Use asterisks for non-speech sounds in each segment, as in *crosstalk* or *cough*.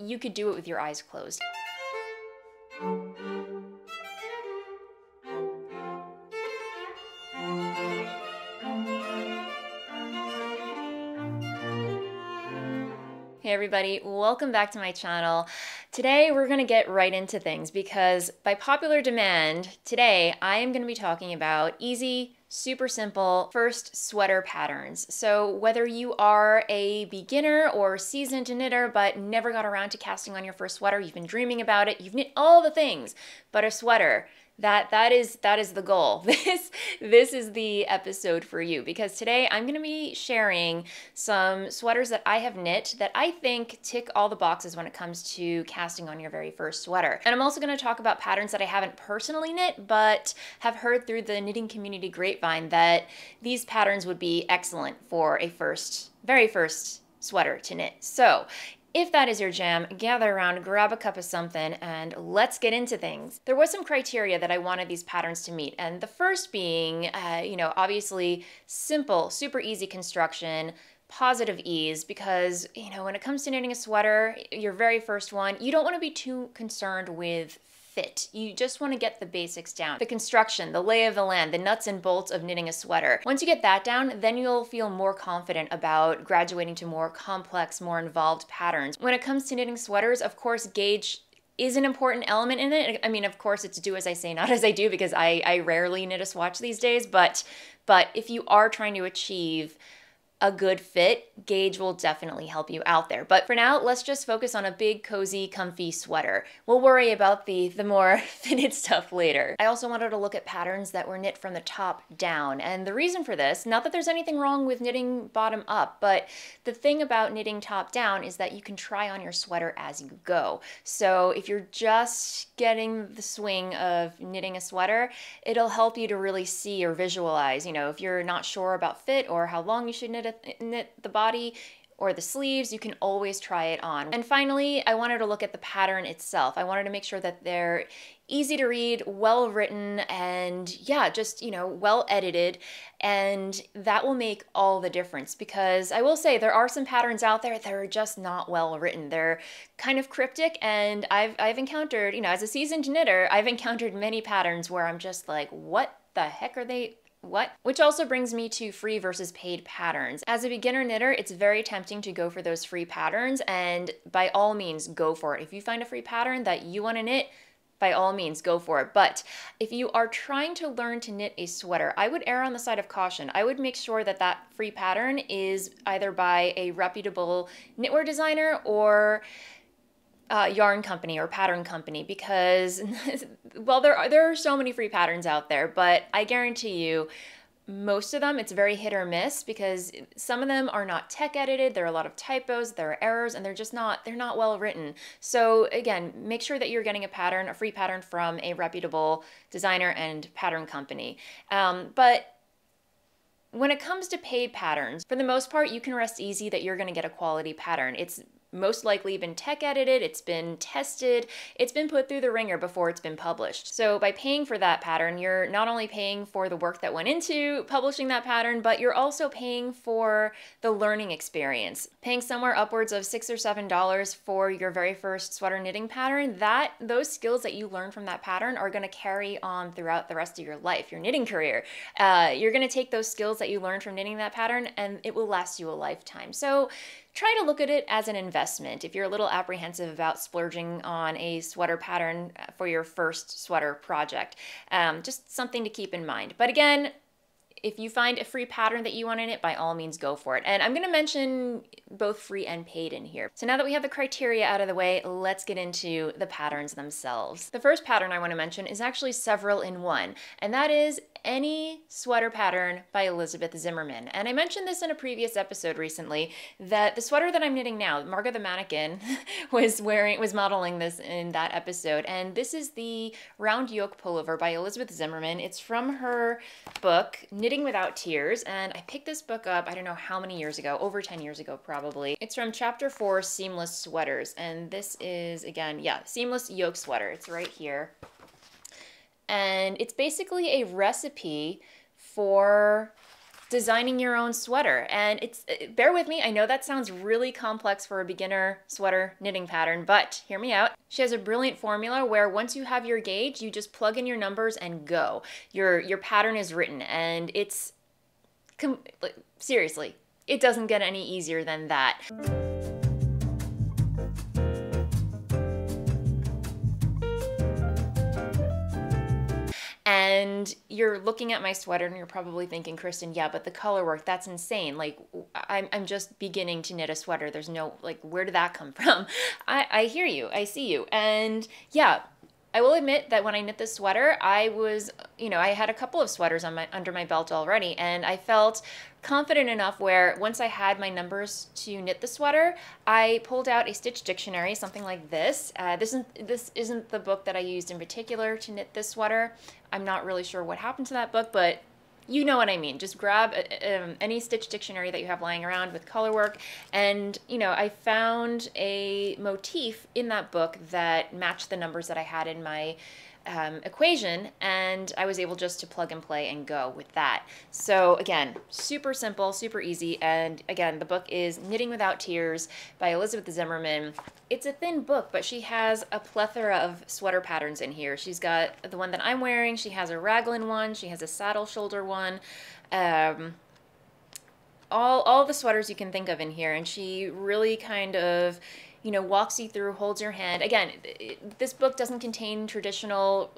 you could do it with your eyes closed. Hey everybody, welcome back to my channel. Today we're going to get right into things because by popular demand, today I am going to be talking about easy, super simple first sweater patterns. So whether you are a beginner or seasoned knitter but never got around to casting on your first sweater, you've been dreaming about it, you've knit all the things, but a sweater, that that is that is the goal *laughs* this this is the episode for you because today i'm going to be sharing some sweaters that i have knit that i think tick all the boxes when it comes to casting on your very first sweater and i'm also going to talk about patterns that i haven't personally knit but have heard through the knitting community grapevine that these patterns would be excellent for a first very first sweater to knit. So if that is your jam, gather around, grab a cup of something, and let's get into things. There was some criteria that I wanted these patterns to meet, and the first being, uh, you know, obviously simple, super easy construction, positive ease because you know when it comes to knitting a sweater your very first one you don't want to be too concerned with fit. You just want to get the basics down. The construction, the lay of the land, the nuts and bolts of knitting a sweater. Once you get that down, then you'll feel more confident about graduating to more complex, more involved patterns. When it comes to knitting sweaters, of course, gauge is an important element in it. I mean, of course, it's do as I say, *laughs* not as I do, because I, I rarely knit a swatch these days. But but if you are trying to achieve a good fit, Gauge will definitely help you out there. But for now, let's just focus on a big, cozy, comfy sweater. We'll worry about the, the more *laughs* fitted stuff later. I also wanted to look at patterns that were knit from the top down. And the reason for this, not that there's anything wrong with knitting bottom up, but the thing about knitting top down is that you can try on your sweater as you go. So if you're just getting the swing of knitting a sweater, it'll help you to really see or visualize, you know, if you're not sure about fit or how long you should knit knit the body or the sleeves, you can always try it on. And finally, I wanted to look at the pattern itself. I wanted to make sure that they're easy to read, well written, and yeah, just, you know, well edited. And that will make all the difference because I will say there are some patterns out there that are just not well written. They're kind of cryptic, and I've, I've encountered, you know, as a seasoned knitter, I've encountered many patterns where I'm just like, what the heck are they what? Which also brings me to free versus paid patterns. As a beginner knitter, it's very tempting to go for those free patterns, and by all means, go for it. If you find a free pattern that you want to knit, by all means, go for it. But if you are trying to learn to knit a sweater, I would err on the side of caution. I would make sure that that free pattern is either by a reputable knitwear designer or uh, yarn company or pattern company because, *laughs* well, there are, there are so many free patterns out there, but I guarantee you, most of them it's very hit or miss because some of them are not tech edited there are a lot of typos there are errors and they're just not they're not well written so again make sure that you're getting a pattern a free pattern from a reputable designer and pattern company um, but when it comes to paid patterns, for the most part, you can rest easy that you're going to get a quality pattern. It's most likely been tech edited, it's been tested, it's been put through the ringer before it's been published. So by paying for that pattern, you're not only paying for the work that went into publishing that pattern, but you're also paying for the learning experience. Paying somewhere upwards of six or seven dollars for your very first sweater knitting pattern, that those skills that you learn from that pattern are going to carry on throughout the rest of your life, your knitting career. Uh, you're going to take those skills that you learned from knitting that pattern and it will last you a lifetime. So try to look at it as an investment. If you're a little apprehensive about splurging on a sweater pattern for your first sweater project, um, just something to keep in mind. But again, if you find a free pattern that you want in it, by all means go for it. And I'm going to mention both free and paid in here. So now that we have the criteria out of the way, let's get into the patterns themselves. The first pattern I want to mention is actually several in one, and that is any sweater pattern by Elizabeth Zimmermann. And I mentioned this in a previous episode recently that the sweater that I'm knitting now, Margot the mannequin *laughs* was wearing was modeling this in that episode. And this is the round yoke pullover by Elizabeth Zimmermann. It's from her book Knitting Without Tears and I picked this book up I don't know how many years ago, over 10 years ago probably. It's from chapter 4 Seamless Sweaters and this is again, yeah, seamless yoke sweater. It's right here and it's basically a recipe for designing your own sweater. And it's, uh, bear with me, I know that sounds really complex for a beginner sweater knitting pattern, but hear me out. She has a brilliant formula where once you have your gauge, you just plug in your numbers and go. Your, your pattern is written and it's, seriously, it doesn't get any easier than that. And you're looking at my sweater and you're probably thinking, Kristin, yeah, but the color work, that's insane. Like, I'm, I'm just beginning to knit a sweater. There's no, like, where did that come *laughs* from? I, I hear you. I see you. And yeah, I will admit that when I knit this sweater, I was, you know, I had a couple of sweaters on my under my belt already, and I felt confident enough where once I had my numbers to knit the sweater, I pulled out a stitch dictionary, something like this. Uh, this isn't this isn't the book that I used in particular to knit this sweater. I'm not really sure what happened to that book, but you know what I mean. Just grab um, any stitch dictionary that you have lying around with color work. And, you know, I found a motif in that book that matched the numbers that I had in my um, equation and I was able just to plug and play and go with that. So again, super simple, super easy. And again, the book is Knitting Without Tears by Elizabeth Zimmermann. It's a thin book, but she has a plethora of sweater patterns in here. She's got the one that I'm wearing. She has a raglan one. She has a saddle shoulder one. Um, all, all the sweaters you can think of in here. And she really kind of you know, walks you through, holds your hand. Again, this book doesn't contain traditional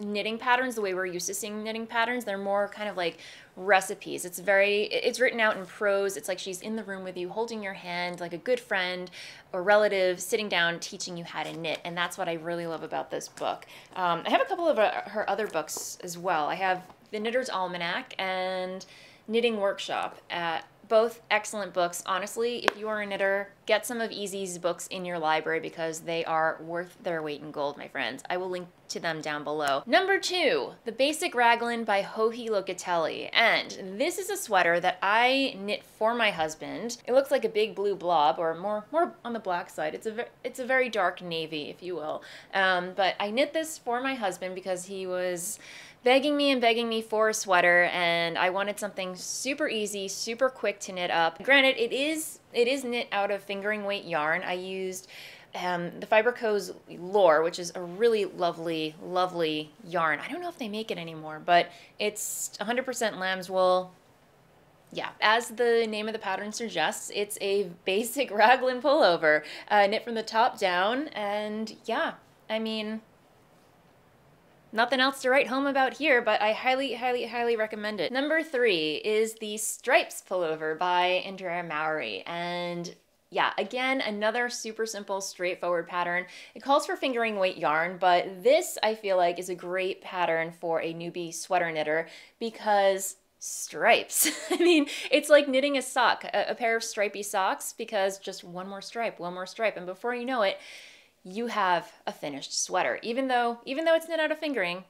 knitting patterns the way we're used to seeing knitting patterns. They're more kind of like recipes. It's very, it's written out in prose. It's like she's in the room with you, holding your hand like a good friend or relative, sitting down, teaching you how to knit. And that's what I really love about this book. Um, I have a couple of uh, her other books as well. I have The Knitter's Almanac and Knitting Workshop. At, both excellent books. Honestly, if you are a knitter, get some of EZ's books in your library because they are worth their weight in gold, my friends. I will link to them down below. Number two, The Basic Raglan by Joji Locatelli. And this is a sweater that I knit for my husband. It looks like a big blue blob or more more on the black side. It's a, it's a very dark navy, if you will. Um, but I knit this for my husband because he was begging me and begging me for a sweater and I wanted something super easy, super quick to knit up. Granted, it is it is knit out of fingering weight yarn. I used um, the Fibreco's Lore, which is a really lovely, lovely yarn. I don't know if they make it anymore, but it's 100% lamb's wool. Yeah, as the name of the pattern suggests, it's a basic *laughs* raglan pullover, uh, knit from the top down, and yeah, I mean, Nothing else to write home about here, but I highly, highly, highly recommend it. Number three is the Stripes Pullover by Andrea Mowry. And yeah, again, another super simple, straightforward pattern. It calls for fingering weight yarn, but this I feel like is a great pattern for a newbie sweater knitter because stripes. *laughs* I mean, it's like knitting a sock, a, a pair of stripy socks because just one more stripe, one more stripe. And before you know it, you have a finished sweater. Even though, even though it's knit out of fingering,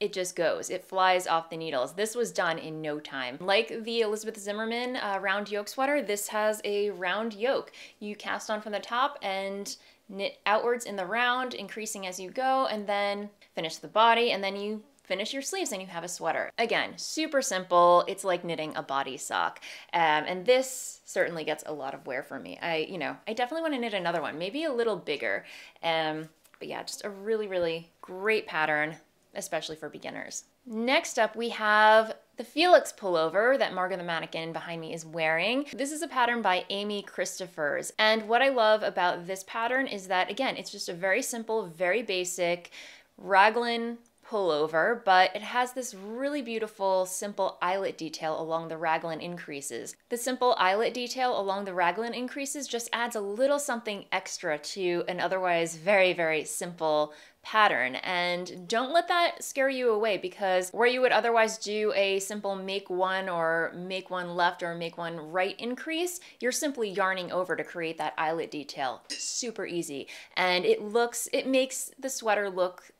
it just goes. It flies off the needles. This was done in no time. Like the Elizabeth Zimmermann uh, round yoke sweater, this has a round yoke. You cast on from the top and knit outwards in the round, increasing as you go, and then finish the body, and then you finish your sleeves and you have a sweater. Again, super simple. It's like knitting a body sock. Um, and this certainly gets a lot of wear for me. I, you know, I definitely want to knit another one, maybe a little bigger. Um, but yeah, just a really, really great pattern, especially for beginners. Next up, we have the Felix pullover that Margot the mannequin behind me is wearing. This is a pattern by Amy Christoffers. And what I love about this pattern is that, again, it's just a very simple, very basic raglan pullover, but it has this really beautiful simple eyelet detail along the raglan increases. The simple eyelet detail along the raglan increases just adds a little something extra to an otherwise very, very simple pattern. And don't let that scare you away because where you would otherwise do a simple make one or make one left or make one right increase, you're simply yarning over to create that eyelet detail. Super easy. And it looks, it makes the sweater look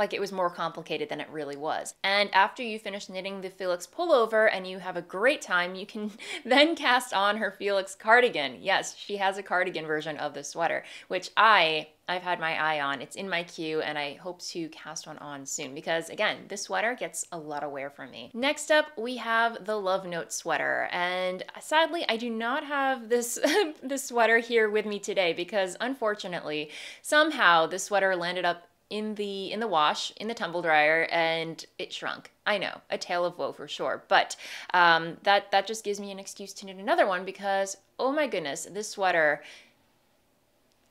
like it was more complicated than it really was. And after you finish knitting the Felix pullover and you have a great time, you can *laughs* then cast on her Felix cardigan. Yes, she has a cardigan version of the sweater, which I I've had my eye on. It's in my queue and I hope to cast one on soon because again, this sweater gets a lot of wear from me. Next up, we have the Love Note sweater. And sadly, I do not have this, *laughs* this sweater here with me today because unfortunately, somehow the sweater landed up in the in the wash in the tumble dryer and it shrunk. I know a tale of woe for sure but um, that that just gives me an excuse to knit another one because oh my goodness this sweater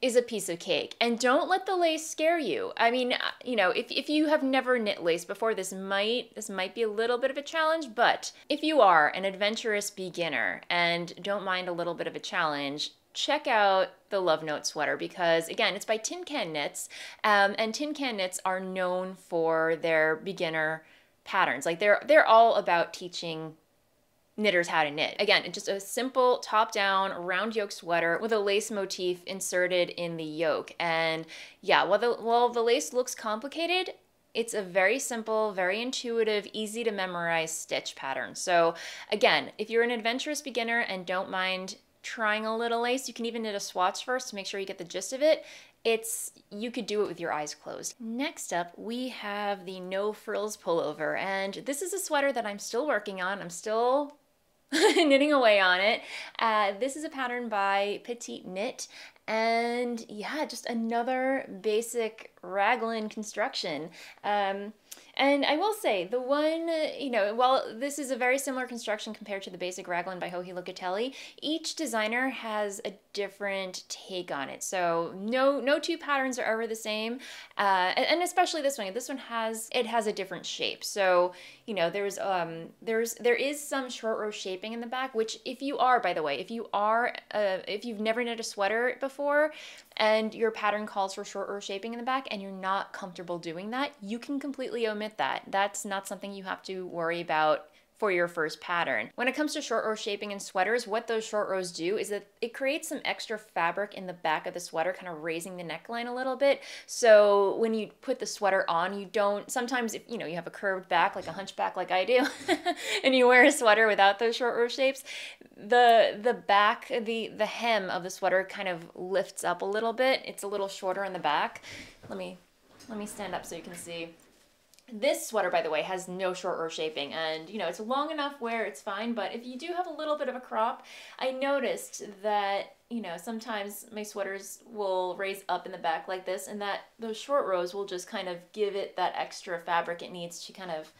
is a piece of cake. And don't let the lace scare you. I mean uh, you know if, if you have never knit lace before this might this might be a little bit of a challenge but if you are an adventurous beginner and don't mind a little bit of a challenge check out the Love Note sweater because, again, it's by Tin Can Knits, um, and Tin Can Knits are known for their beginner patterns. Like they're they're all about teaching knitters how to knit. Again, just a simple top-down round yoke sweater with a lace motif inserted in the yoke. And yeah, while the while the lace looks complicated, it's a very simple, very intuitive, easy to memorize stitch pattern. So again, if you're an adventurous beginner and don't mind trying a little lace. You can even knit a swatch first to make sure you get the gist of it. It's you could do it with your eyes closed. Next up, we have the no frills pullover, and this is a sweater that I'm still working on. I'm still *laughs* knitting away on it. Uh, this is a pattern by Petite Knit, and yeah, just another basic raglan construction. Um, and I will say, the one, you know, while this is a very similar construction compared to the basic raglan by Joji Locatelli, each designer has a different take on it. So no no two patterns are ever the same, uh, and especially this one. This one has it has a different shape. So you know there's um there's there is some short row shaping in the back. Which if you are, by the way, if you are uh, if you've never knit a sweater before, and your pattern calls for short row shaping in the back, and you're not comfortable doing that, you can completely omit that. That's not something you have to worry about for your first pattern. When it comes to short row shaping in sweaters, what those short rows do is that it creates some extra fabric in the back of the sweater, kind of raising the neckline a little bit. So when you put the sweater on, you don't, sometimes if, you know, you have a curved back, like a hunchback like I do, *laughs* and you wear a sweater without those short row shapes, the, the back, the, the hem of the sweater kind of lifts up a little bit. It's a little shorter in the back. Let me, let me stand up so you can see. This sweater, by the way, has no short row shaping and, you know, it's long enough where it's fine, but if you do have a little bit of a crop, I noticed that, you know, sometimes my sweaters will raise up in the back like this and that those short rows will just kind of give it that extra fabric it needs to kind of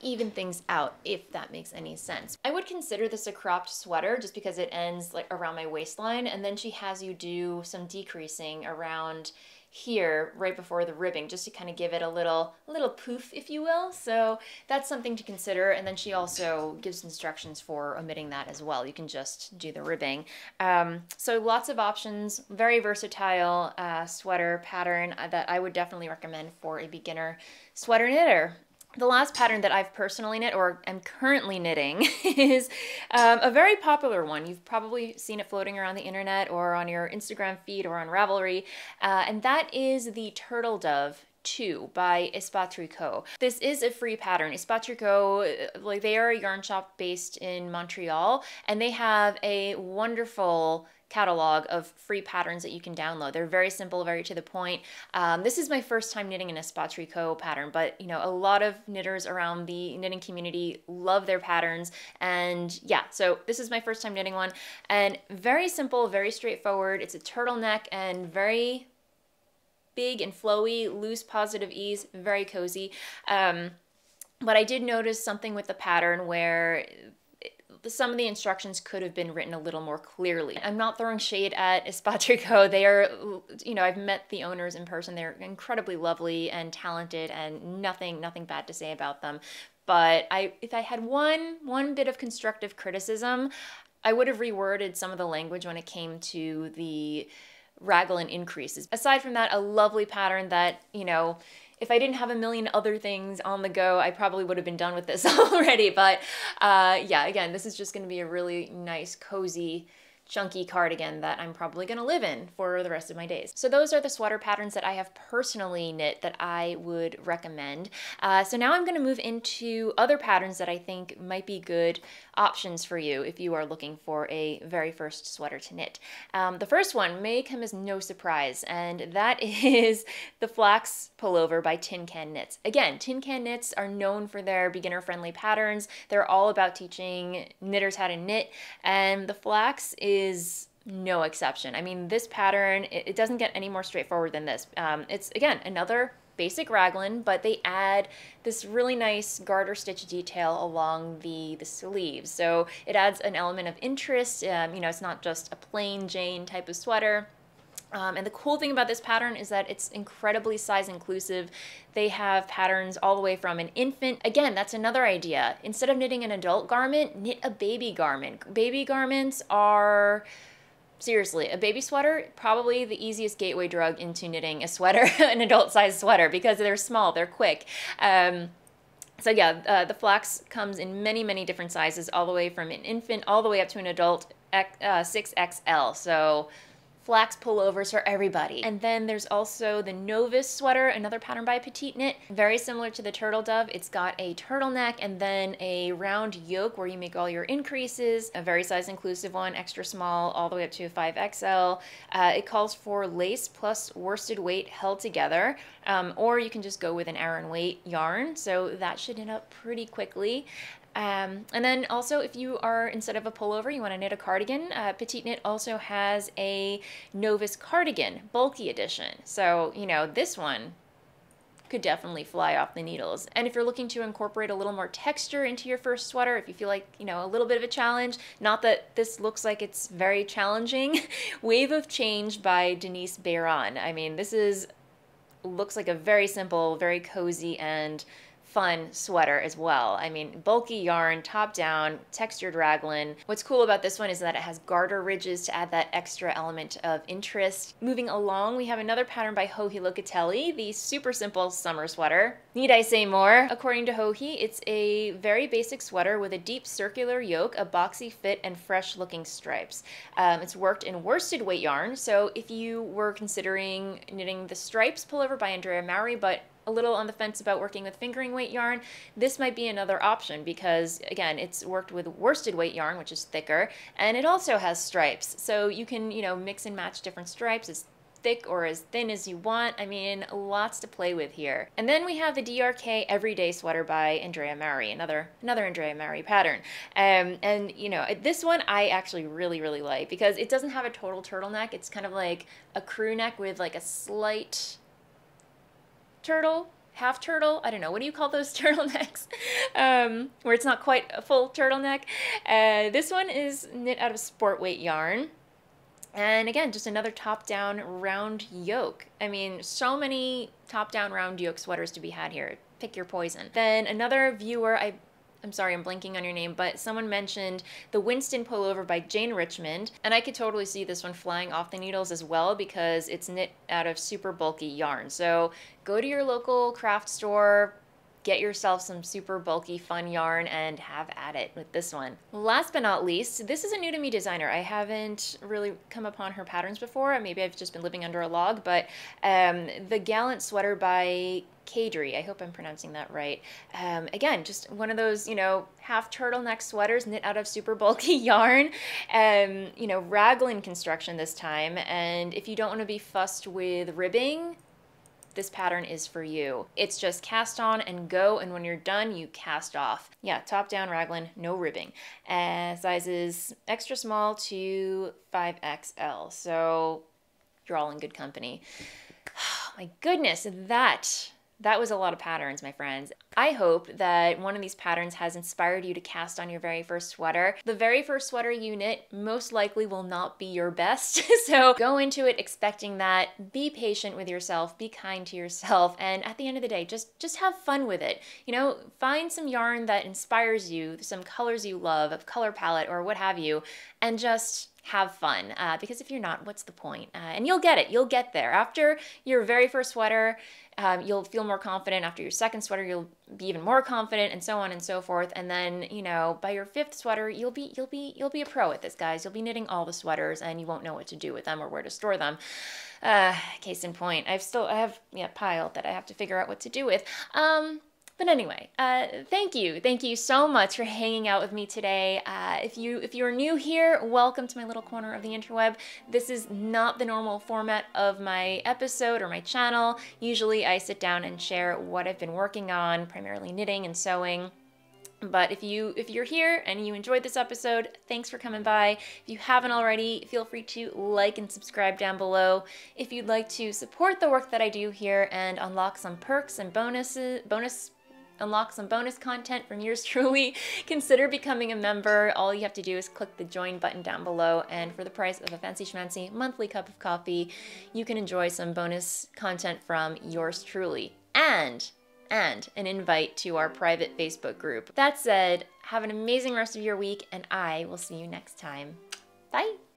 even things out if that makes any sense. I would consider this a cropped sweater just because it ends like around my waistline and then she has you do some decreasing around here right before the ribbing just to kind of give it a little a little poof if you will. So that's something to consider and then she also gives instructions for omitting that as well. You can just do the ribbing. Um, so lots of options very versatile uh, sweater pattern uh, that I would definitely recommend for a beginner sweater knitter the last pattern that I've personally knit or am currently knitting *laughs* is um, a very popular one. You've probably seen it floating around the internet or on your Instagram feed or on Ravelry, uh, and that is the Turtle Dove 2 by Espace Tricot. This is a free pattern. Espace Tricot, uh, like they are a yarn shop based in Montreal, and they have a wonderful catalog of free patterns that you can download. They're very simple, very to the point. Um, this is my first time knitting an Espace Tricot pattern, but you know, a lot of knitters around the knitting community love their patterns. And yeah, so this is my first time knitting one and very simple, very straightforward. It's a turtleneck and very big and flowy, loose positive ease, very cozy. Um, but I did notice something with the pattern where some of the instructions could have been written a little more clearly. I'm not throwing shade at Espace Tricot. *laughs* They are, you know, I've met the owners in person. They're incredibly lovely and talented and nothing, nothing bad to say about them. But I, if I had one, one bit of constructive criticism, I would have reworded some of the language when it came to the raglan increases. Aside from that, a lovely pattern that, you know, if I didn't have a million other things on the go, I probably would have been done with this *laughs* already. But uh, yeah, again, this is just going to be a really nice, cozy chunky cardigan that I'm probably going to live in for the rest of my days. So those are the sweater patterns that I have personally knit that I would recommend. Uh, so now I'm going to move into other patterns that I think might be good options for you if you are looking for a very first sweater to knit. Um, the first one may come as no surprise, and that *laughs* is the Flax Pullover by Tin Can Knits. Again, Tin Can Knits are known for their beginner-friendly patterns. They're all about teaching knitters how to knit, and the flax is no exception. I mean, this pattern, it, it doesn't get any more straightforward than this. Um, it's, again, another basic raglan, but they add this really nice garter stitch detail along the, the sleeves. So it adds an element of interest. Um, you know, it's not just a plain Jane type of sweater. Um, and the cool thing about this pattern is that it's incredibly size inclusive. They have patterns all the way from an infant. Again, that's another idea. Instead of knitting an adult garment, knit a baby garment. Baby garments are seriously, a baby sweater, probably the easiest gateway drug into knitting a sweater, *laughs* an adult size sweater, because they're small, they're quick. Um, so yeah, uh, the flax comes in many, many different sizes, all the way from an infant all the way up to an adult uh, 6XL. So flax pullovers for everybody. And then there's also the Novus sweater, another pattern by Petite Knit, very similar to the Turtle Dove. It's got a turtleneck and then a round yoke where you make all your increases, a very size inclusive one, extra small, all the way up to a 5XL. Uh, it calls for lace plus worsted weight held together, um, or you can just go with an Aran weight yarn, so that should knit up pretty quickly. Um, and then also if you are, instead of a pullover, you want to knit a cardigan, uh, Petite Knit also has a Novus cardigan, bulky edition. So, you know, this one could definitely fly off the needles. And if you're looking to incorporate a little more texture into your first sweater, if you feel like, you know, a little bit of a challenge, not that this looks like it's very challenging, *laughs* Wave of Change by Denise Bayron. I mean, this is looks like a very simple, very cozy and fun sweater as well. I mean, bulky yarn, top down, textured raglan. What's cool about this one is that it has garter ridges to add that extra element of interest. Moving along, we have another pattern by Joji Locatelli, the super simple summer sweater. Need I say more? According to Joji, it's a very basic sweater with a deep circular yoke, a boxy fit, and fresh looking stripes. Um, it's worked in worsted weight yarn, so if you were considering knitting the stripes pullover by Andrea Mowry, but a little on the fence about working with fingering weight yarn, this might be another option because, again, it's worked with worsted weight yarn, which is thicker, and it also has stripes. So you can, you know, mix and match different stripes. It's thick or as thin as you want. I mean, lots to play with here. And then we have the DRK Everyday Sweater by Andrea Mowry, another another Andrea Mowry pattern. Um, and you know, this one I actually really, really like because it doesn't have a total turtleneck. It's kind of like a crew neck with like a slight turtle, half turtle. I don't know. What do you call those *laughs* turtlenecks? um, where it's not quite a full turtleneck. Uh, this one is knit out of sport weight yarn. And again, just another top-down round yoke. I mean, so many top-down round yoke sweaters to be had here. Pick your poison. Then another viewer, I I'm sorry, I'm blanking on your name, but someone mentioned the Winston pullover by Jane Richmond, and I could totally see this one flying off the needles as well because it's knit out of super bulky yarn. So go to your local craft store, get yourself some super bulky fun yarn and have at it with this one. Last but not least, this is a new to me designer. I haven't really come upon her patterns before. Maybe I've just been living under a log, but um, the Gallant Sweater by Kadri. I hope I'm pronouncing that right. Um, again, just one of those, you know, half turtleneck sweaters knit out of super bulky *laughs* yarn. Um, you know, raglan construction this time. And if you don't want to be fussed with ribbing, this pattern is for you. It's just cast on and go, and when you're done, you cast off. Yeah, top down raglan, no ribbing. Uh, sizes extra small to 5XL, so you're all in good company. Oh *sighs* my goodness, that that was a lot of patterns, my friends. I hope that one of these patterns has inspired you to cast on your very first sweater. The very first sweater you knit most likely will not be your best, *laughs* so go into it expecting that. Be patient with yourself, be kind to yourself, and at the end of the day, just, just have fun with it. You know, find some yarn that inspires you, some colors you love, a color palette, or what have you, and just have fun. Uh, because if you're not, what's the point? Uh, and you'll get it. You'll get there. After your very first sweater, um, you'll feel more confident. After your second sweater, you'll be even more confident, and so on and so forth. And then, you know, by your fifth sweater, you'll be you'll be you'll be a pro at this, guys. You'll be knitting all the sweaters, and you won't know what to do with them or where to store them. Uh, case in point, I've still I have yeah pile that I have to figure out what to do with. Um, but anyway, uh, thank you, thank you so much for hanging out with me today. Uh, if you if you're new here, welcome to my little corner of the interweb. This is not the normal format of my episode or my channel. Usually, I sit down and share what I've been working on, primarily knitting and sewing. But if you if you're here and you enjoyed this episode, thanks for coming by. If you haven't already, feel free to like and subscribe down below. If you'd like to support the work that I do here and unlock some perks and bonuses bonus unlock some bonus content from yours *laughs* truly, consider becoming a member. All you have to do is click the join button down below, and for the price of a fancy schmancy monthly cup of coffee, you can enjoy some bonus content from yours truly. And and an invite to our private Facebook group. That said, have an amazing rest of your week, and I will see you next time. Bye.